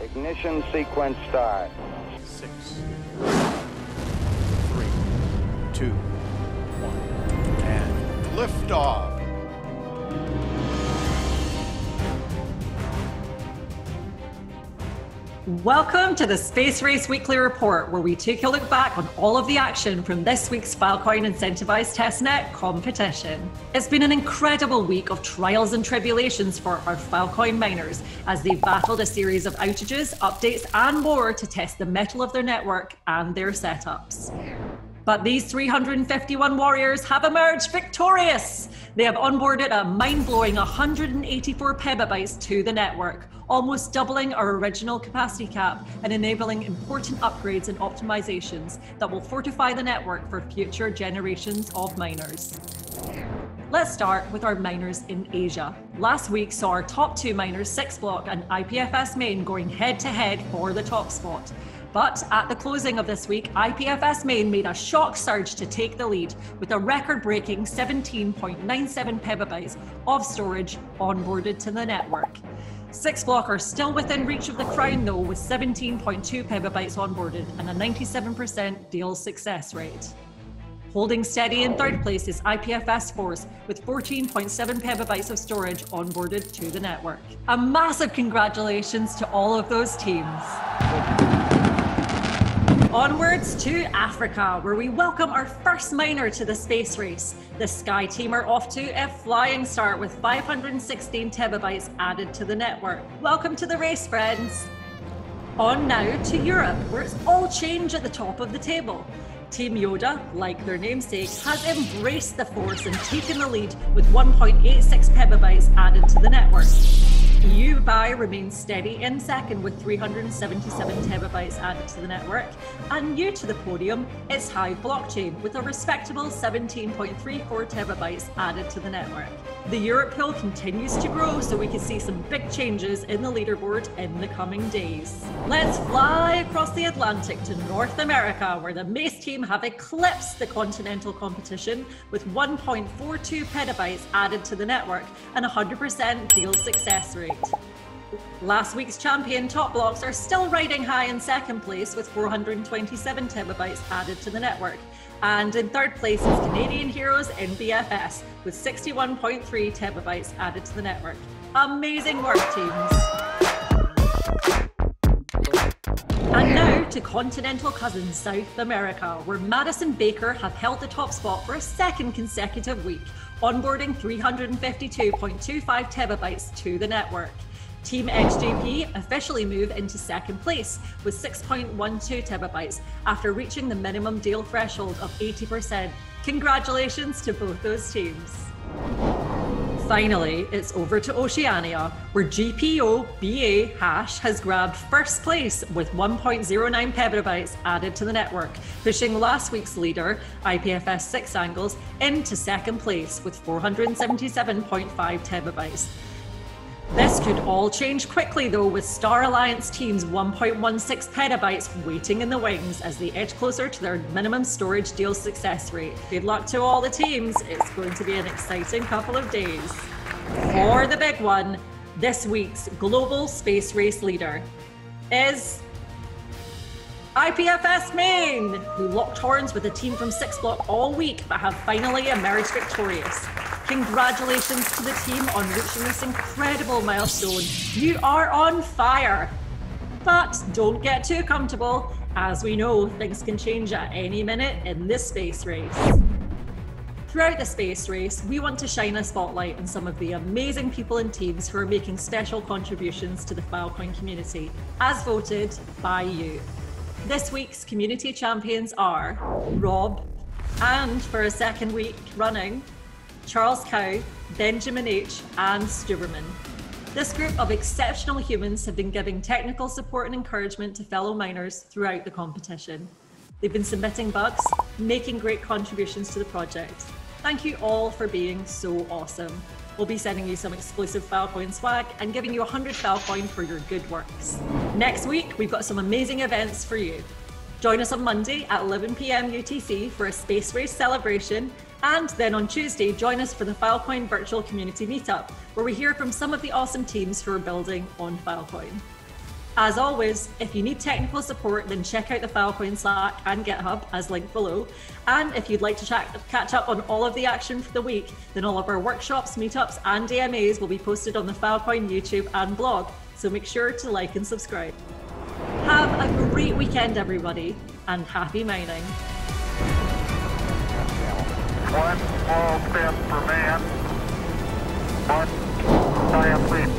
Ignition sequence start. Six, three, two, one, and liftoff. Welcome to the Space Race Weekly Report, where we take a look back on all of the action from this week's Filecoin Incentivized Testnet competition. It's been an incredible week of trials and tribulations for our Filecoin miners as they battled a series of outages, updates, and more to test the mettle of their network and their setups. But these 351 warriors have emerged victorious. They have onboarded a mind blowing 184 petabytes to the network, almost doubling our original capacity cap and enabling important upgrades and optimizations that will fortify the network for future generations of miners. Let's start with our miners in Asia. Last week saw our top two miners, SixBlock and IPFS Main, going head to head for the top spot. But at the closing of this week, IPFS Main made a shock surge to take the lead with a record breaking 17.97 petabytes of storage onboarded to the network. SixBlock are still within reach of the crown though, with 17.2 petabytes onboarded and a 97% deal success rate. Holding steady in third place is IPFS Force with 14.7 petabytes of storage onboarded to the network. A massive congratulations to all of those teams. Onwards to Africa, where we welcome our first miner to the space race. The Sky team are off to a flying start with 516 terabytes added to the network. Welcome to the race, friends. On now to Europe, where it's all change at the top of the table. Team Yoda, like their namesake, has embraced the force and taken the lead with 1.86 petabytes added to the network. UBI remains steady in second with 377 terabytes added to the network. And new to the podium is Hive Blockchain with a respectable 17.34 terabytes added to the network. The Europe Hill continues to grow, so we can see some big changes in the leaderboard in the coming days. Let's fly across the Atlantic to North America, where the Mace team have eclipsed the continental competition with 1.42 petabytes added to the network and 100% deal success rate. Last week's champion Top Blocks are still riding high in second place with 427 terabytes added to the network. And in third place is Canadian Heroes NBFS with 61.3 terabytes added to the network. Amazing work, teams. And now to continental cousins South America, where Madison Baker have held the top spot for a second consecutive week, onboarding 352.25 terabytes to the network. Team XJP officially move into second place with 6.12 terabytes after reaching the minimum deal threshold of 80%. Congratulations to both those teams. Finally, it's over to Oceania, where GPO BA Hash has grabbed first place with 1.09 petabytes added to the network, pushing last week's leader, IPFS 6 Angles, into second place with 477.5 terabytes. This could all change quickly though, with Star Alliance teams 1.16 petabytes waiting in the wings as they edge closer to their minimum storage deal success rate. Good luck to all the teams. It's going to be an exciting couple of days. For the big one, this week's global space race leader is IPFS Main, who locked horns with a team from Six Block all week but have finally emerged victorious. Congratulations to the team on reaching this incredible milestone. You are on fire. But don't get too comfortable. As we know, things can change at any minute in this space race. Throughout the space race, we want to shine a spotlight on some of the amazing people and teams who are making special contributions to the Filecoin community, as voted by you. This week's community champions are Rob, and for a second week running, Charles Cow, Benjamin H., and Stuberman. This group of exceptional humans have been giving technical support and encouragement to fellow miners throughout the competition. They've been submitting bugs, making great contributions to the project. Thank you all for being so awesome. We'll be sending you some exclusive Filecoin swag and giving you 100 Filecoin for your good works. Next week, we've got some amazing events for you. Join us on Monday at 11 pm UTC for a space race celebration and then on Tuesday, join us for the Filecoin Virtual Community Meetup, where we hear from some of the awesome teams who are building on Filecoin. As always, if you need technical support, then check out the Filecoin Slack and GitHub as linked below. And if you'd like to catch up on all of the action for the week, then all of our workshops, meetups, and AMAs will be posted on the Filecoin YouTube and blog. So make sure to like and subscribe. Have a great weekend, everybody, and happy mining. One small step for man, one giant leap.